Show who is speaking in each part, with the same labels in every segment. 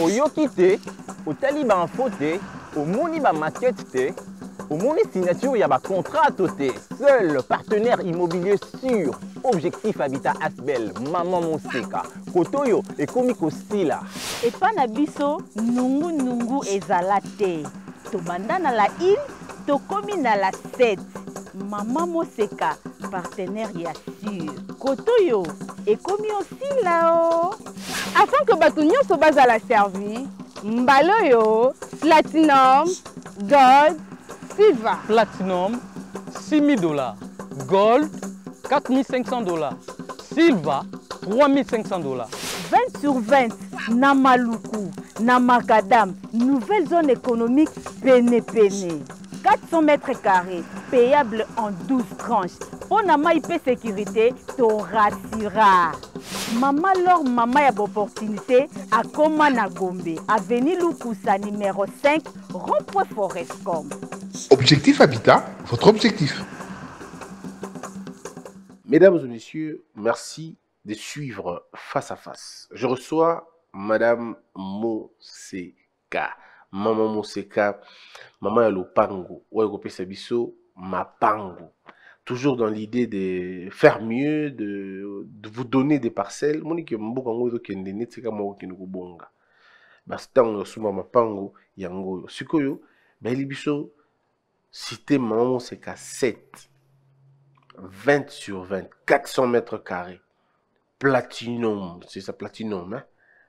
Speaker 1: oyoki te otali bainfo te omoni bamaquete te omoni signature ya bacontrato te seul partenaire immobilier sûr objectif habitat asbel mama moseka kote oyo ekomi kosila
Speaker 2: epa na biso nungunungu ezala te. Tobanda na la ile tokomi na la 7 mama moseka partenaire ya sûr. Kote oyo ekomi osila o
Speaker 3: afin que bato nyonso bazala servi mbala oyo platinum gold silver
Speaker 4: Platinum, 6 000 dollars. Gold, 4 500 dollars. Silver, 3 500 dollars.
Speaker 2: 20 sur 20 na maluku na makadam nouvelle zone économique pene-pene 400 mètres carrés payable en 12 tranches mpo na mai mpe sécurité mama lor mama ya baopportunité akóma na gombe? Aveni lukusa numéro 5 rond-point forescom
Speaker 5: Objectif Habitat, votre objectif.
Speaker 6: Mesdames et messieurs, merci de suivre face à face. Je reçois Madame Moseka. Maman Moseka, maman ya lopango. Oyo biso mapango. Toujours dans l'idée de faire mieux, de, vous donner des parcelles. Monique mboka ngo ezokende neti kaka moko kende cité Maman Moseka 7. 20 sur 20, 400 mètres carrés. Platinum, c'est ça, platinum, hein?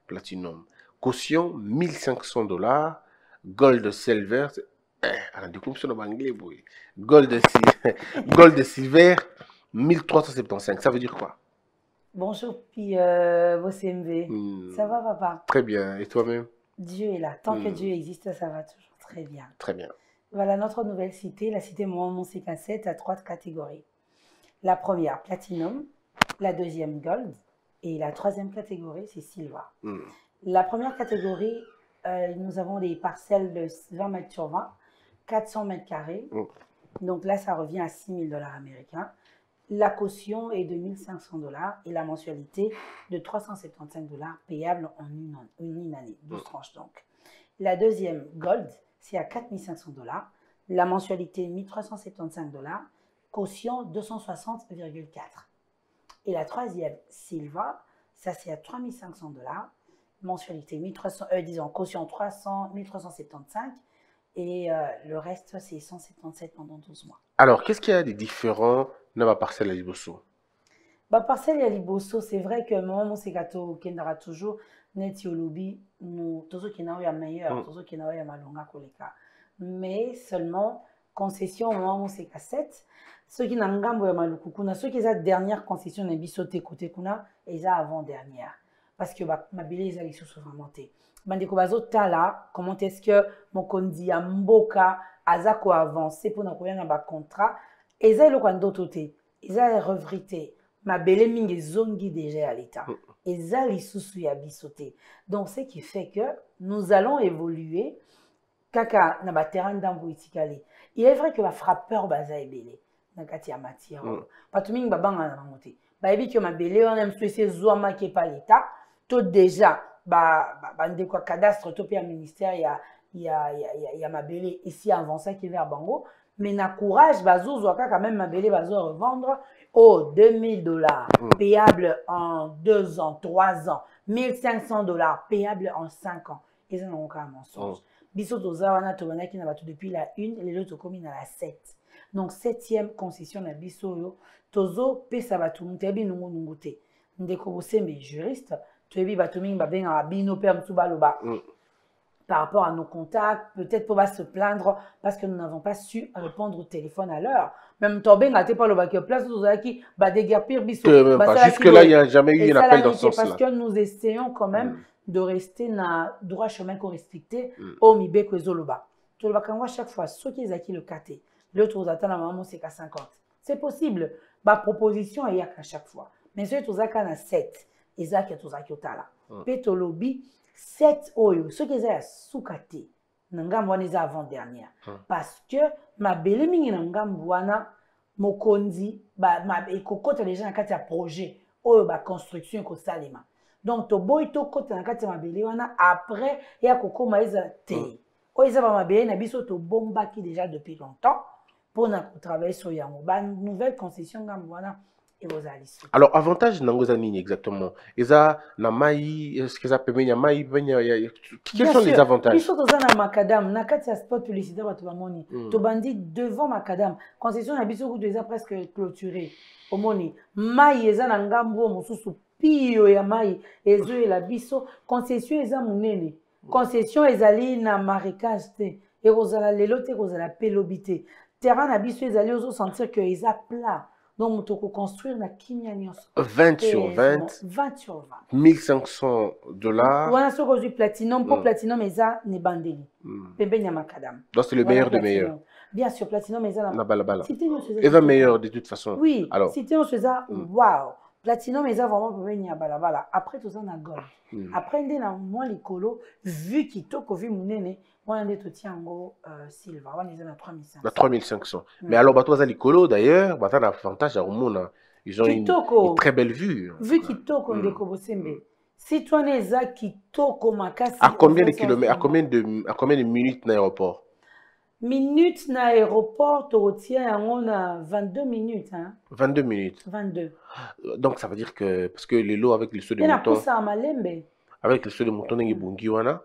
Speaker 6: Platinum. Caution 1500 dollars. Gold silver, eh, du coup, anglais. Gold, si- Gold silver 1375. Ça veut dire quoi?
Speaker 7: Bonjour, puis euh, vos CMV.
Speaker 6: Hmm,
Speaker 7: Ça va, papa?
Speaker 6: Très bien. Et toi-même?
Speaker 7: Dieu est là. Tant que
Speaker 6: Hmm.
Speaker 7: Dieu existe, ça va toujours très bien.
Speaker 6: Très bien.
Speaker 7: Voilà notre nouvelle cité, la cité 7 à trois catégories. La première, Platinum. La deuxième, Gold. Et la troisième catégorie, c'est Silver.
Speaker 6: Hmm.
Speaker 7: La première catégorie, euh, nous avons des parcelles de 20 mètres sur 20, 400 mètres carrés.
Speaker 6: Mm.
Speaker 7: Donc là, ça revient à 6 000 dollars américains. La caution est de 1500 dollars et la mensualité de 375 dollars payable en une, an- en une année, 12
Speaker 6: Mm.
Speaker 7: tranches donc. La deuxième, Gold, c'est à 4500 dollars. La mensualité, 1375 dollars. Caution, 260,4. Et la troisième, Silver, ça c'est à 3500 dollars. Mensualité 1300, euh, disons, caution 300, 1375. Et euh, le reste, c'est 177 pendant 12 mois.
Speaker 6: Alors, qu'est-ce qu'il y a de différent dans ma parcelle à Liboso?
Speaker 7: Bah, parcelle ya liboso c'est vrai que mama moseka tokendaka toujours neti olobi no tozokenda oyo ya meilleur
Speaker 6: Mm.
Speaker 7: tozokenda oyo ya malonga koleka mais seulement concession mama moseka 7 soki na ngambo ya maluku kuna soki eza dernière concession kuna eza avant dernière parce que ba- mabele eza lisusu vraiment te bandeko bazotala comment est ce que mokonzi ya mboka aza koavance mpona koya na bacontrat eza eloko ya ndoto te. Eza revri te. Mabele mingi ezongi déjà ya l'état.
Speaker 6: Mm.
Speaker 7: eza lisusu ya biso te. Donc ce qui fait que nous allons évoluer kaka na baterrain ndambo etikali il est vrai que bafrappeur baza ebele na kati ya matière oyo.
Speaker 6: Mm.
Speaker 7: bato mingi babangana na bango te. Bayebi ke mabele wana mosusu esi ezwamaki epa l'état to déjà ba- ba- bandeko ya cadastre to mpe ya ministère ya, ya, ya, ya, ya mabele esi avancaki vers bango. Mais na courage bazozwa kaka même mabele bazo revendre. Au 2000 dollars
Speaker 6: Mm.
Speaker 7: payable en 2 ans 3 ans. 1500 dollars payable en 5 ans. Eza nango kaka mensonge biso toza wana tobandaki na bato depuis la 1 lelo tokómi na la 7 donc septième concession na biso oyo tozopesa bato moto yebi nungunungu te. Ndeko bosembe juriste toyebi bato mingi babengaka bino mpe mosusu baloba
Speaker 6: Mm.
Speaker 7: par rapport à nos contacts, peut-être pour pas se plaindre parce que nous n'avons pas su répondre au téléphone à l'heure. Même tombé n'a pas le bac place nous qui bah déguerpir
Speaker 6: même pas. Jusque-là, il n'y a jamais eu un appel dans ce
Speaker 7: Parce
Speaker 6: sens-là.
Speaker 7: que nous essayons quand même
Speaker 6: Mm.
Speaker 7: de rester na droit chemin qu'on respecté
Speaker 6: Mm.
Speaker 7: au mibeko ezoloba. Toloba kangwa chaque fois ce qui est le kate. L'autre aux attend la maman c'est qu'à 50. C'est possible. Ba proposition a qu'à chaque fois. Mais ceux tous à 7. Ezaki tous à kiotala.
Speaker 6: Mm.
Speaker 7: Pe tolobi 7 oyo soki eza ya suka te na ngambo wana eza avant dernière
Speaker 6: Mm.
Speaker 7: parce que mabele mingi na ngambo wana mokonzi ekokota deja na kati ya projet oyo baconstruction ekosalema donc toboyi tokɔta na kati ya mabele wana après ya kokóma eza te oyo eza bamabele na biso tobombaki déjà depuis longtemps mpona kotravaille sur yango banouvelle concession ngambo wana
Speaker 6: alors avantage nango eza nini exactement. Eza na mai eske eza pembeni ya mai pembeni ya- quels sont les avantages?
Speaker 7: Biso toza na makadam na kati ya sport publicitaire bato bamoni
Speaker 6: Mm.
Speaker 7: tobandi devant makadam concession na biso kutu eza presque clôturé omoni mai eza na ngambu oyo mosusu. Pio ya mai ezoyela biso. Concession eza monene. Concession ezali na marécage te. Ekozala lelo te ekozala pe lobi te. Terrain na biso ezali ozosentir ke eza plat donc moto okoconstruire na kimia nyonso
Speaker 6: 20 sur
Speaker 7: Eh,
Speaker 6: 20
Speaker 7: 20 sur 20
Speaker 6: 1500 dollars.
Speaker 7: Wana soki ozwi platinum mpo
Speaker 6: Mm.
Speaker 7: platinum ebandeli
Speaker 6: Hmm.
Speaker 7: pembeni ya makadam
Speaker 6: donc c'est le
Speaker 7: Voilà,
Speaker 6: meilleur de meilleur
Speaker 7: bien sûr platinum
Speaker 6: na balabala
Speaker 7: cité nyonso eza
Speaker 6: eza
Speaker 7: kitoko.
Speaker 6: meilleur de toute façon.
Speaker 7: Oui
Speaker 6: alors.
Speaker 7: cité nyonso eza
Speaker 6: Mm.
Speaker 7: wow platinum eza vraiment pembeni ya balabala après toza na gold.
Speaker 6: Hmm.
Speaker 7: après nde na mwa likolo vu kitoko vu monene wana nde totia yango euh, na 3500
Speaker 6: na 3500
Speaker 7: Mm.
Speaker 6: mais alors bato baza likolo d'ailleurs baza na avantage ya komona ils ont une, une très belle vue
Speaker 7: vu kitoko
Speaker 6: Mm.
Speaker 7: ndeko bosembe. Site wana eza kitoko makasi
Speaker 6: à combien de kilomètres à combien de à combien de minutes na aéroport?
Speaker 7: Minute na aéroport tokotia yango na 22 minutes hein?
Speaker 6: 22 minutes.
Speaker 7: 22
Speaker 6: donc ça veut dire que parce que les lots avec le saut de mouton avec le saut de mouton ndenge ebongi wana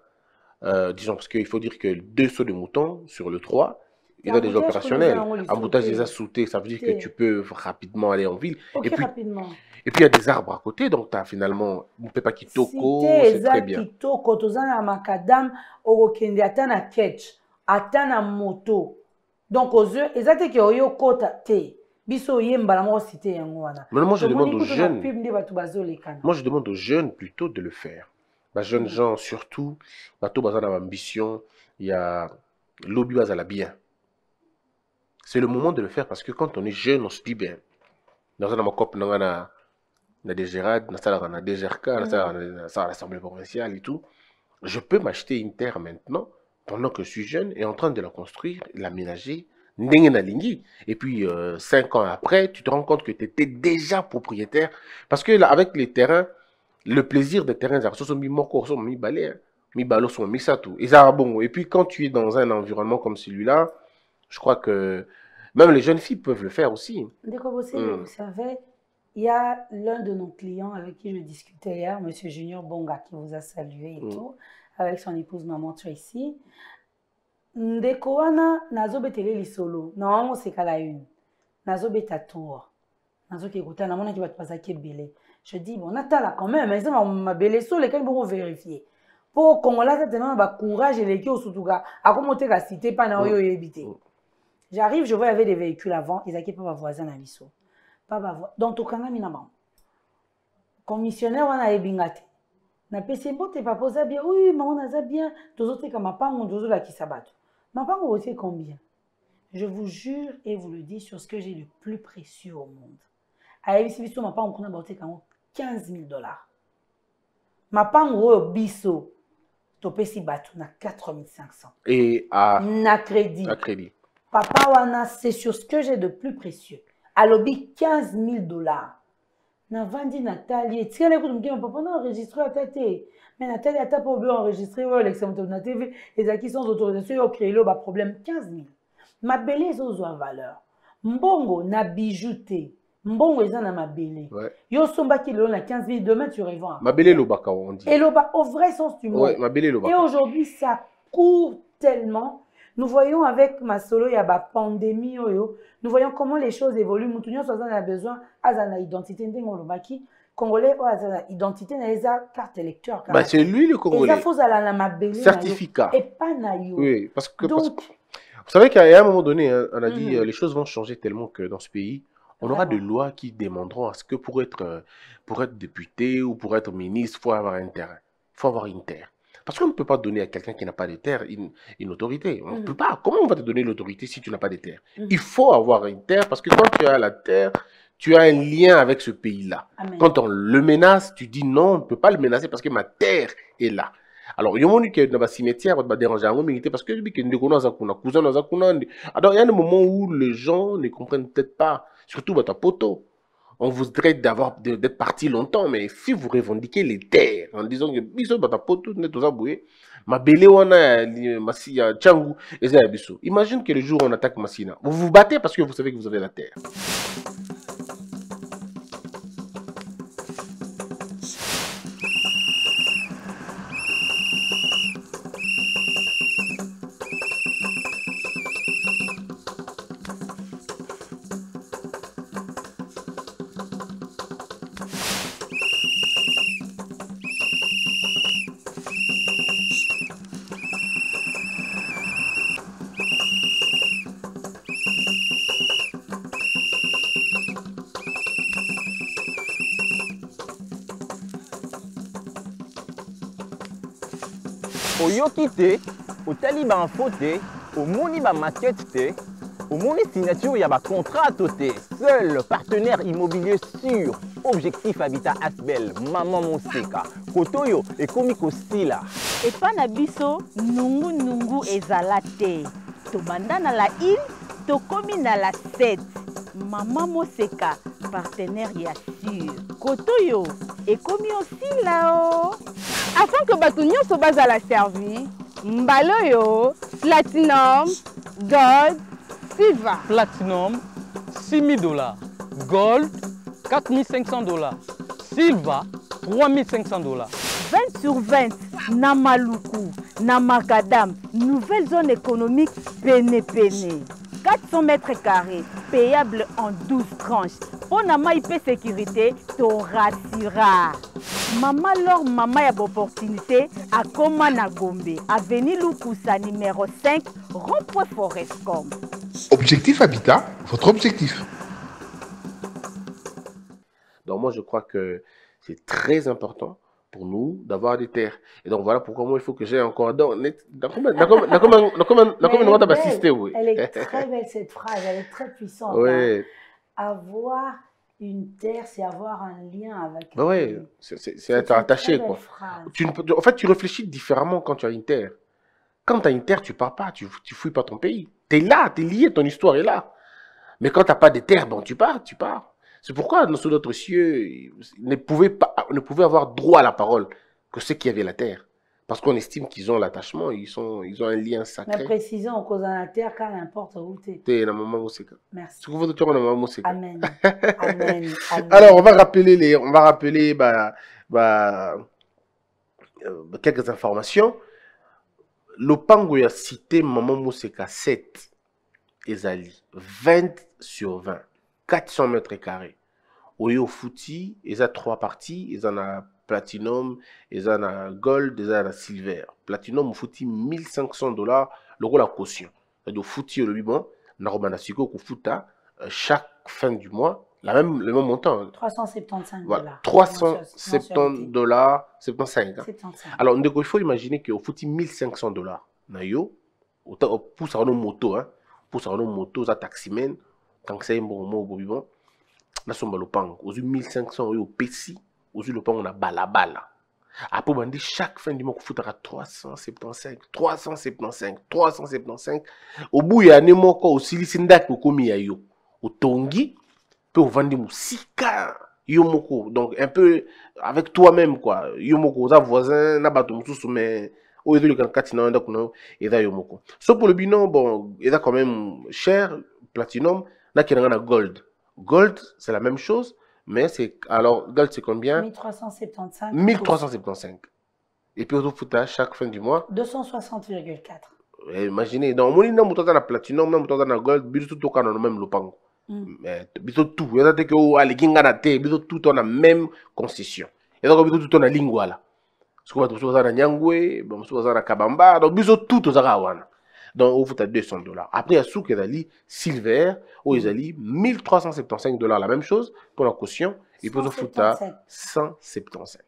Speaker 6: euh, disons parce qu'il faut dire que deux sauts de mouton sur le 3 il est déjà
Speaker 7: Embouteillage,
Speaker 6: opérationnel
Speaker 7: connais-en, on les
Speaker 6: embouteillage
Speaker 7: sautés.
Speaker 6: déjà sauté ça veut dire que tu peux rapidement aller en ville.
Speaker 7: Ok
Speaker 6: et puis
Speaker 7: rapidement.
Speaker 6: et puis il y a des arbres à côté donc tu as finalement Mpepa Kitoko c'est très bien.
Speaker 7: Kitoko toza na makadam okokende ata na ketch ata na moto. Donc ozwi eza te ke oyo okota te biso oyembala moko cité yango wana.
Speaker 6: Mais moi je demande aux jeunes. Moi, je demande aux jeunes plutôt de le faire. Bah, jeunes gens, surtout, bateau bazar dans ambition, il y a lobby bazala bien. C'est le moment de le faire parce que quand on est jeune, on se dit bien. Dans un cop, dans un na l'Assemblée provinciale et tout. Je peux m'acheter une terre maintenant, pendant que je suis jeune, et en train de la construire, l'aménager, ndenge na. Et puis, euh, cinq ans après, tu te rends compte que tu étais déjà propriétaire. Parce que là, avec les terrains, le plaisir des terrains, ça sont mis moko, sont mis balais, hein. mis balo, sont mis ça tout. Et ça, bon. Et puis, quand tu es dans un environnement comme celui-là, je crois que même les jeunes filles peuvent le faire aussi.
Speaker 7: ndeko bosembe
Speaker 6: Mm.
Speaker 7: vous savez il y a l'un de nos clients avec qui je discutais hier monsieur junior bonga qui vous a salué et
Speaker 6: Mm.
Speaker 7: tout avec son épouse maman Tracy ndeko wana nazobetele lisolo na wango sekala une nazobeta tour nazoki kotala namonaki bato bazalaki ebele je dis bon natala quand même eza ma- mabele so olekani bongo vérifie mpo kongola ata tellement bacourage eleki osutuka akomoteka cité mpa na oyo oyebi te j'arrive je vois y avait des véhicules avant. Ezalaki mpa bavoisin na biso mpa bavo donc tokangami na bango commissionnaire wana ayebinga te napesi mbote papa oza bien. Oui mama naza bien. Tozoteka mapango tozolakisa bato mapango botie combien? Je vous jure et vous le dis sur ce que j'ai le plus précieux au monde. Ayebisi biso mapango kuna baoteka yango 15 000 dollars. Mapango oyo biso topesi bato na 4500
Speaker 6: Et à,
Speaker 7: na crédit.
Speaker 6: à crédit.
Speaker 7: papa wana c'est sur ce que j'ai de plus précieux. Alobi 15 000 dollars. Navandi natali etikali kutu mokema papa na enregistre ata te. Mais natali ata mpo obi enregistre oyo olekisa moto na tv ezalaki sans autorisation yo ocréele oyo baproblème 15 000 mabele ezozwa valeur. Mbongo na bijou te mbongo eza na mabele
Speaker 6: Ouais.
Speaker 7: yo osombaki lelo na 15 000 demain tu revends
Speaker 6: Mabele Lobaka, on dit.
Speaker 7: eloba au vrai sens du mot
Speaker 6: Ouais, Mabele
Speaker 7: et
Speaker 6: Lobaka.
Speaker 7: aujourd'hui, ça court tellement. Nous voyons avec ma solo, il y a la pandémie, oyo. nous voyons comment les choses évoluent. Nous avons a besoin, azana identité, ndengolobaki. Congolais, oh, azana identité, na eza carte électeur.
Speaker 6: Bah, c'est lui le
Speaker 7: Et
Speaker 6: Congolais.
Speaker 7: ça, faut ala na mabele. na.
Speaker 6: Certificat.
Speaker 7: Et pas na yo.
Speaker 6: Oui, parce que, parce
Speaker 7: Donc,
Speaker 6: Vous savez qu'à un moment donné, hein, on a dit
Speaker 7: Mhm.
Speaker 6: euh, les choses vont changer tellement que dans ce pays, on aura des lois qui demanderont à ce que pour être, euh, pour être député ou pour être ministre, il faut avoir un terrain. Il faut avoir une terre. Parce qu'on ne peut pas donner à quelqu'un qui n'a pas de terre une, une autorité. On ne
Speaker 7: Mhm.
Speaker 6: peut pas. Comment on va te donner l'autorité si tu n'as pas de terre?
Speaker 7: Mhm.
Speaker 6: Il faut avoir une terre parce que quand tu as la terre, tu as un lien avec ce pays-là. Quand on le menace, tu dis non, on ne peut pas le menacer parce que ma terre est là. Alors, il y a un moment que dans le cimetière, va déranger un parce que depuis que nous connaissons un cousin. Alors, il y a un moment où les gens ne comprennent peut-être pas, surtout votre poto. on voudrait d'avoir de- d'être parti longtemps, mais si vous revendiquez les terres en disant que biso batapoto net oza boye, mabele wana ya li- masi ya Tchangu eza ya biso. Imagine que le jour où on attaque Massina, vous vous battez parce que vous savez que vous avez la terre.
Speaker 1: Oyoki te otali bainfo te omoni bamaquete te omoni signature ya bacontrat to te seul partenaire immobilier sûr objectif habitat asbel mama moseka kote oyo ekomi kosila
Speaker 2: epa na biso nungunungu ezala te. Tobanda na la ile tokomi na la 7 mama moseka partenaire ya sur kote oyo ekomi osila o
Speaker 3: afin que bato nyonso bazala servi mbala oyo platinum gold silver
Speaker 4: Platinum, 6 000 dollars. Gold, 4 500 dollars. Silver, 3 500 dollars.
Speaker 2: 20 sur 20 na maluku na makadam nouvelle zone économique pene-pene 400 mètres carrés payable en 12 tranches. Mpo na mai mpe sécurité torasira mama lor mama ya baopportunité akóma na gombe. Aveni lukusa numéro 5 rond-point forescom
Speaker 5: Objectif Habitat, votre objectif.
Speaker 6: Donc moi, je crois que c'est très important pour nous d'avoir des terres. Et donc voilà pourquoi moi, il faut que j'ai encore... Dans, oui?
Speaker 7: Elle est très belle cette phrase, elle est très puissante. hein. Avoir une terre, c'est avoir un lien avec.
Speaker 6: bah
Speaker 7: lieu.
Speaker 6: c'est être attaché, quoi. Tu ne en fait, tu réfléchis différemment quand tu as une terre. Quand tu as une terre, tu pars pas, tu, tu fouilles pas ton pays. Tu es là, tu es lié, ton histoire est là. Mais quand tu n'as pas de terre, bon, tu pars, tu pars. C'est pourquoi nos sous notre cieux ne pouvaient, pas, ne pouvaient avoir droit à la parole que ceux qui avaient la terre. Parce qu'on estime qu'ils ont l'attachement, ils, sont, ils ont un lien
Speaker 7: Mais
Speaker 6: sacré.
Speaker 7: précisons en cause de la terre, car n'importe où tu es.
Speaker 6: Maman Moseka.
Speaker 7: Merci.
Speaker 6: A Moseka.
Speaker 7: Amen. Amen.
Speaker 6: Alors, on va rappeler, les, on va rappeler bah, bah, euh, quelques informations. Lopango a cité Maman Mousseka 7 ezali 20 sur 20 400 mètres carrés. Oyo fouti eza trois parties. Eza na platinum eza na gold eza na silver. Platinum ofouti 1500 dollars. Lokola caution. C'est-à-dire ofouti olobi bon nakobanda sikoyo kofuta euh, chaque fin du mois la même, le même montant hein.
Speaker 7: 375
Speaker 6: voilà.
Speaker 7: dollars.
Speaker 6: 370 dollars 75 hein.
Speaker 7: 75.
Speaker 6: Alors, ndeko, il faut imaginer qu'au foutu 1500 dollars, na yo, autant pour ça nos moto, hein, pour ça nos moto, ça taximen, que ça est bon mot, bon, bon, na somba lopang, aux 1500 yo pesi, aux lopang on a balabala. Après, on dit chaque fin du mois, foutera 375, 375, 375. Au bout, il y a un moko aussi, li sindak ko komi ya yo. Moko. Donc, un peu avec toi-même, quoi. Yo moko, oza voisin, na bato mosusu, mais, oyo na na ndako na yo, moko. So pour le bilan, bon, eza quand même cher, platinum, na kenanga na gold. Gold, c'est la même chose, mais c'est, alors, gold, c'est combien?
Speaker 7: 1375.
Speaker 6: 1375. Et puis, au fouta chaque fin du mois.
Speaker 7: 260,4.
Speaker 6: Eh, imaginez, donc, moni na moto aza na platinum, na moto aza na gold, biso tout toka na même lopango.
Speaker 7: Mm.
Speaker 6: Mais, biso tout, eza te ke o aleki nga na te, biso tout on a même concession. Eza ko biso tout on a lingwala. Siko bato mosusu baza na nyangwe, bamosusu baza na kabamba, donc biso tout tozaka wana. Donc, fouta 200 dollars. Après, il y a souk ezali silver, ou ezali 1375 dollars, la même chose, pour la caution, et puis au fouta 175.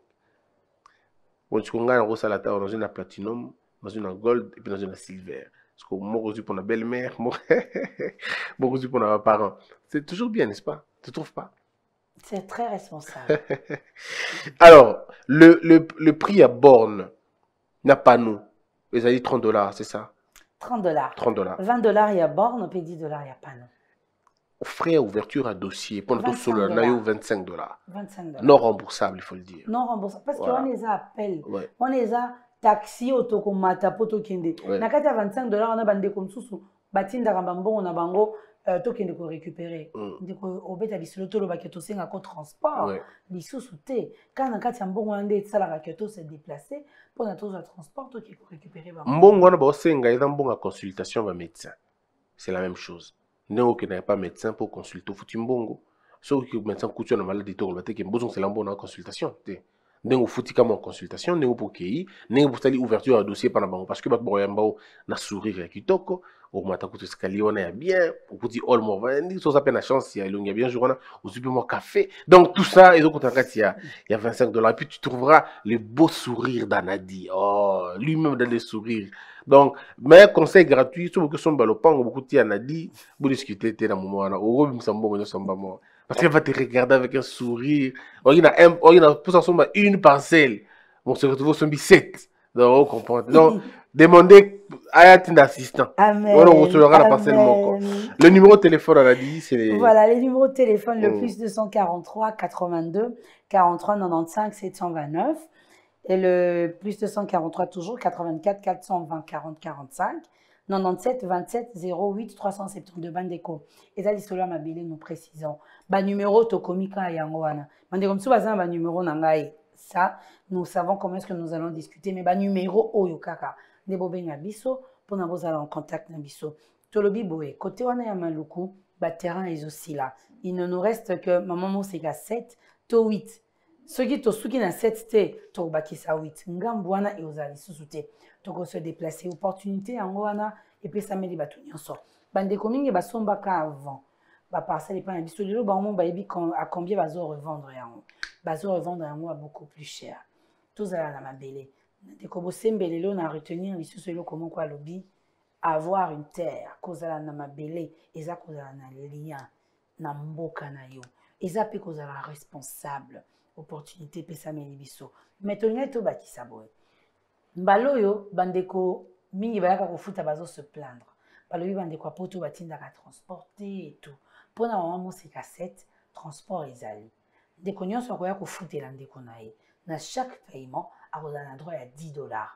Speaker 6: Bon, tu ngai nakosala ta dans une platinum dans une gold et puis dans une silver. Parce que moko ozwi pour la belle-mère moko ozwi pour na parents c'est toujours bien n'est-ce pas? Tu trouves pas?
Speaker 7: C'est très responsable.
Speaker 6: alors le, le, le prix à borne n'a pas nous. Ezali 30 dollars c'est ça?
Speaker 7: 30 dollars.
Speaker 6: 30 dollars
Speaker 7: 20 dollars, il y a borne, puis 10 dollars, il y a panneau.
Speaker 6: frais ouverture à dossier pendant tout
Speaker 7: 25
Speaker 6: solo na yo
Speaker 7: dollars.
Speaker 6: 25 dollars
Speaker 7: 25 dollars.
Speaker 6: non remboursable il faut le dire
Speaker 7: non remboursable parce que
Speaker 6: Voilà.
Speaker 7: wana eza appel
Speaker 6: ouais
Speaker 7: wana eza taxi oyo tokomata mpo tokende
Speaker 6: Ouais.
Speaker 7: na kati ya 25 dollar wana bandeko mosusu batindaka bambongo na bango euh, tokende korécupere ndeko obeta lisolo tolobaki tosengako transport. Lisusu te kaka na kati ya mbongo wana nde esalaka ke tose déplace mpona tozwa transport toke korécupere bango
Speaker 6: mbongo wana baosenga eza mbongo ya consultation ba médecin c'est la même chose. Ndenge okendaka pa médecin mpo consulte ofuti mbongo. Soki médecin na maladi te ke mbozongisela mbongo na consultation te ndenge ofuti kama consultation ndenge mpo okei ndenge bosali ouverture ya dossier mpana bango. Parce que bato bakoyamba o na sourire ya kitoko okomata kutu escalier wana ya bien okuti hall moko vandi soza mpe na chance ya elongi bien jour wana ozwi mpe café. Donc tout ça ezokota na kati ya, ya 25 dollars. Et puis tu trouveras le beau sourire d'Anadi. Oh lui-même dans les sourires donc mais conseil gratuit so boke somba lopango bokuti Anadi vous discutez te na moment wana. Okobimisa mbongo nyonso mbamo parce qu'elle va te regarder avec un sourire. Oyi na un oyi na posa somba une parcelle. Bon se retrouve sombi sept. Donc on comprend. Donc demandez aya tinda assistant
Speaker 7: amen.
Speaker 6: Voilà, on recevra la parcelle le numéro de téléphone Anadi c'est les
Speaker 7: Voilà, les numéros de téléphone, le
Speaker 6: Mm.
Speaker 7: plus 243 82 43 95 729 et le plus 243 toujours 84 420 40 45 97 27 08 372 bandeko. Eza lisolo ya mabele nous précisons. Banuméro tokomi kaka yango wana. Bandeko mosusu baza na banuméro na ngai. Ça nous savons comment est-ce que nous allons discuter mais banuméro oyo kaka nde bobenga biso mpona bozala en contact na biso. Tolobi boye kote wana ya maluku baterrain ezosila. Il ne nous reste que mama moseka 7 to 8 soki tosuki na 7 te tokobakisa 8 ngambu wana ekozala lisusu te. Tokose déplace opportunité yango wana epesameli bato nyonso. Bandeko mingi basombaka avant. Baparcelle epai na biso. Lelo bango bayebi à combien bazorevendre yango. Bazorevendre yango à beaucoup plus cher. Tozala na mabele. Ndeko bosembele lelo na retenir lisusu eloko moko alobi. Avoir une terre. Kozala na mabele. Eza kozala na lien. Na mboka na yo. Eza mpe kozala responsable opportunité epesameli biso. Me tolingai tobakisa boye. Mbala oyo bandeko mingi bayaka kofuta bazose plaindre. Balobi bandeko ya poto batindaka transport te etu mpona mama moseka 7 transport ezali. Ndeko nyonso akoya kofutela ndeko na ye. Na chaque paiement akozala na droit ya 10 dollars.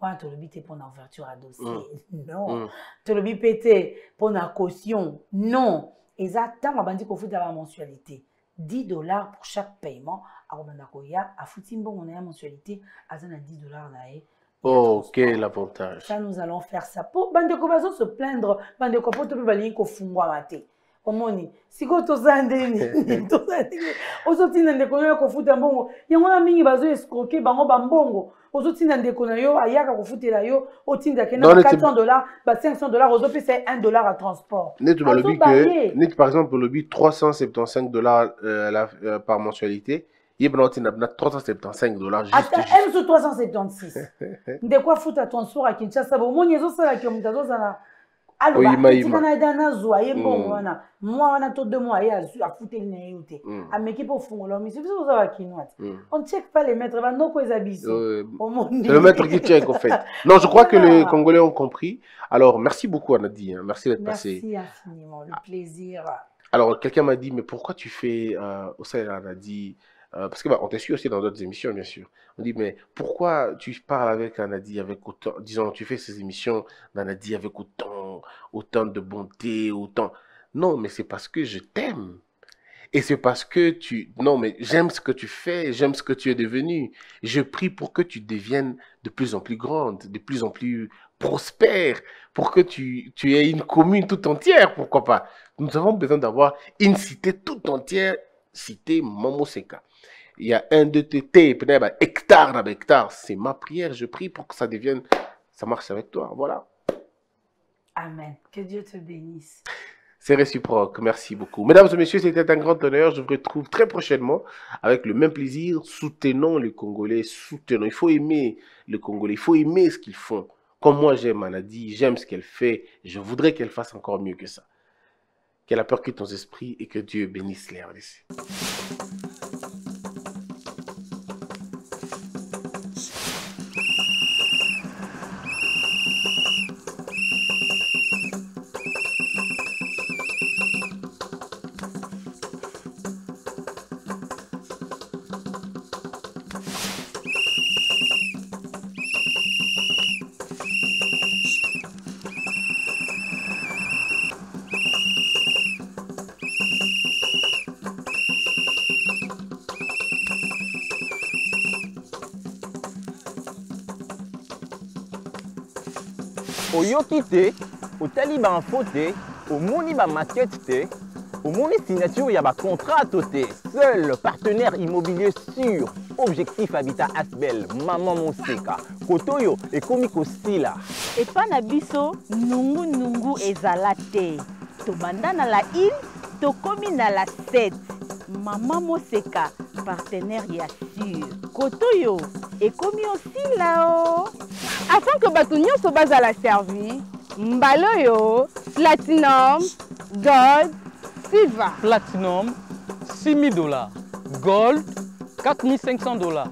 Speaker 7: Wana tolobi te mpona ouverture ya dossier? Non.
Speaker 6: Mm.
Speaker 7: tolobi mpe te mpona caution? Non. Eza ntango abandi kofuta bamensualité 10 dollars pour chaque paiement. Akobanda koya afuti mbongo na ye mensualité aza na 10 dollars na ye ya
Speaker 6: oh quel avantage
Speaker 7: ça nous allons faire ça. Po bandeko bazo se plaindre. Bandeko po to mpe balingi kofungwama te omoni. Sikoyo toza ndeni. Toza ndeni. Ozotinda ndeko na yo kofuta mbongo. Yango wana mingi bazo escroke bango bambongo ozotinda ndeko na yo ayaka kofutela yo. Otindaki na
Speaker 6: Non,
Speaker 7: ba
Speaker 6: neti-
Speaker 7: 400 dollars ba 500 dollars ozopesa ye 1 dollar à transport.
Speaker 6: Net balobi
Speaker 7: Azobaye.
Speaker 6: que net par exemple balobi 375 dollars euh, euh, par mensualité yebana otinda na 375 dollars
Speaker 7: ata
Speaker 6: juste.
Speaker 7: m so 376 ndeko afuta transport ya kinshasa bomoni ezosalaki moto azozala aloba nazwa ye mbongo
Speaker 6: Mm.
Speaker 7: wana mwa wana to deux mois ye azwi afuteli na ye yo te
Speaker 6: Mm.
Speaker 7: ameki mpo ofungola miso biso toza bakinois te
Speaker 6: Mm.
Speaker 7: on check pas les maîtres bandoko eza biso omoni
Speaker 6: c'est le maître qui check en fait. Non, je crois que les. Congolais ont compris. Alors, merci beaucoup Anadi, hein. merci d'être passé.
Speaker 7: merci infiniment le plaisir
Speaker 6: Alors, quelqu'un m'a dit, mais pourquoi tu fais euh, au Anadi euh, Parce que bah, on su aussi dans d'autres émissions, bien sûr. On dit, mais pourquoi tu parles avec Anadi avec autant, disons, tu fais ces émissions d'Anadi avec autant, autant de bonté, autant. Non, mais c'est parce que je t'aime. Et c'est parce que tu... Non, mais j'aime ce que tu fais, j'aime ce que tu es devenu. Je prie pour que tu deviennes de plus en plus grande, de plus en plus prospère, pour que tu, tu aies une commune tout entière, pourquoi pas. Nous avons besoin d'avoir une cité tout entière, cité Momoseka. Il y a un de TT, peut-être hectare avec hectare. C'est ma prière, je prie pour que ça devienne... Ça marche avec toi, voilà.
Speaker 7: amen que dieu te bénisse
Speaker 6: C'est réciproque. Merci beaucoup. Mesdames et messieurs, c'était un grand honneur. Je vous retrouve très prochainement avec le même plaisir. Soutenons les Congolais. Soutenons. Il faut aimer les Congolais. Il faut aimer ce qu'ils font. Comme moi, j'aime Anadi. J'aime ce qu'elle fait. Je voudrais qu'elle fasse encore mieux que ça. Qu'elle a peur quitte ton esprit et que Dieu bénisse les RDC.
Speaker 1: Oyoki te otali bainfo te omoni bamaquete te omoni signature ya bacontrat to te seul partenaire immobilier sûr objectif habitat asbel mama moseka kote oyo ekomi kosila.
Speaker 2: Epa na biso nungunungu ezala te. Tobanda na la ile tokomi na la 7 mama moseka partenaire ya sur kote oyo ekomi osila o
Speaker 3: afin que bato nyonso bazala servi mbala oyo platinum gold silver
Speaker 4: Platinum, 6 000 dollars. Gold, 4 500 dollars.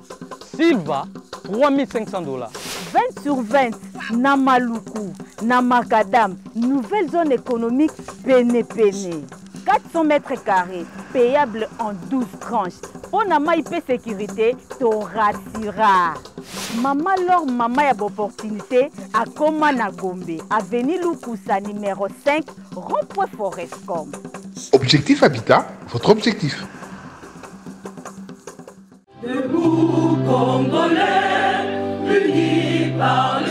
Speaker 4: Silver, 3 500 dollars.
Speaker 2: 20 sur 20 na maluku na makadam nouvelle zone économique pene-pene 400 mètres carrés payable en 12 tranches. Mpo na mai mpe sécurité torasira mama lor mama ya baopportunité akóma na gombe aveni lukusa numéro 5 rond-point forescom
Speaker 5: Objectif Habitat, votre objectif.
Speaker 8: Debout Congolais, unis par le